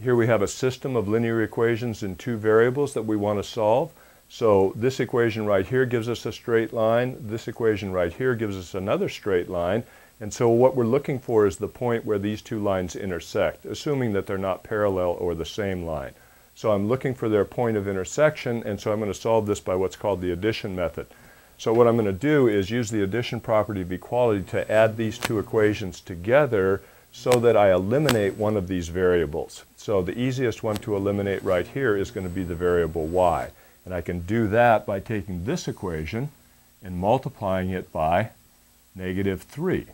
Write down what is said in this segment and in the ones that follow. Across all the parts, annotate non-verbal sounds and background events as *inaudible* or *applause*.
here we have a system of linear equations in two variables that we want to solve. So this equation right here gives us a straight line. This equation right here gives us another straight line. And so what we're looking for is the point where these two lines intersect, assuming that they're not parallel or the same line. So I'm looking for their point of intersection, and so I'm going to solve this by what's called the addition method. So what I'm going to do is use the addition property of equality to add these two equations together so that I eliminate one of these variables. So the easiest one to eliminate right here is going to be the variable y. And I can do that by taking this equation and multiplying it by negative 3.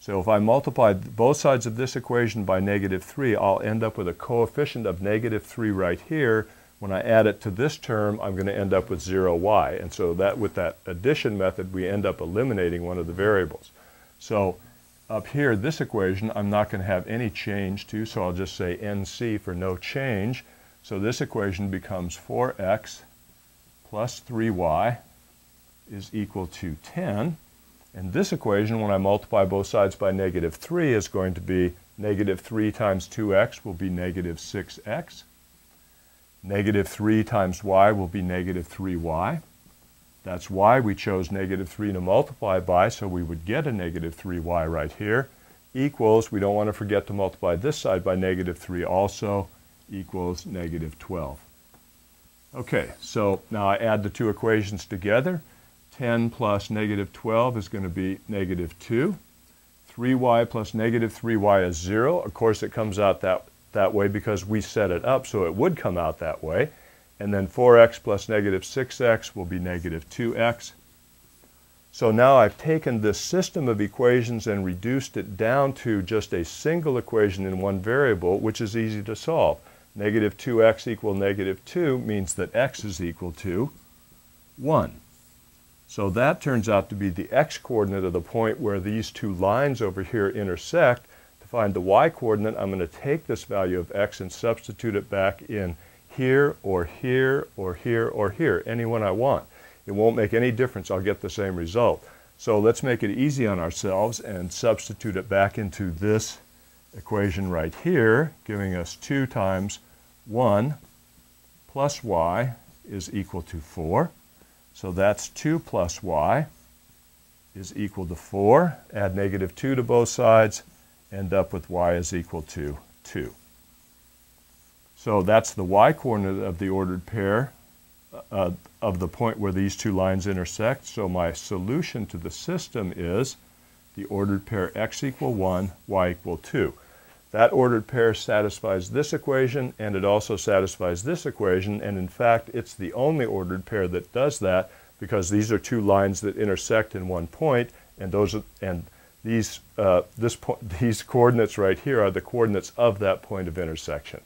So if I multiply both sides of this equation by negative 3, I'll end up with a coefficient of negative 3 right here. When I add it to this term, I'm going to end up with 0y. And so that with that addition method, we end up eliminating one of the variables. So up here, this equation, I'm not going to have any change to, so I'll just say NC for no change. So this equation becomes 4x plus 3y is equal to 10. And this equation, when I multiply both sides by negative 3, is going to be negative 3 times 2x will be negative 6x. Negative 3 times y will be negative 3y. That's why we chose negative 3 to multiply by, so we would get a negative 3y right here, equals, we don't want to forget to multiply this side by negative 3 also, equals negative 12. Okay, so now I add the two equations together. 10 plus negative 12 is going to be negative 2. 3y plus negative 3y is 0. Of course, it comes out that, that way because we set it up so it would come out that way. And then 4x plus negative 6x will be negative 2x. So now I've taken this system of equations and reduced it down to just a single equation in one variable, which is easy to solve. Negative 2x equal negative 2 means that x is equal to 1. So that turns out to be the x-coordinate of the point where these two lines over here intersect. To find the y-coordinate, I'm going to take this value of x and substitute it back in here or here or here or here, anyone I want. It won't make any difference. I'll get the same result. So let's make it easy on ourselves and substitute it back into this equation right here, giving us 2 times 1 plus y is equal to 4. So that's 2 plus y is equal to 4. Add negative 2 to both sides, end up with y is equal to 2. So that's the y-coordinate of the ordered pair uh, of the point where these two lines intersect. So my solution to the system is the ordered pair x equal 1, y equal 2. That ordered pair satisfies this equation and it also satisfies this equation and in fact it's the only ordered pair that does that because these are two lines that intersect in one point and those are, and these uh, this point, *laughs* these coordinates right here are the coordinates of that point of intersection.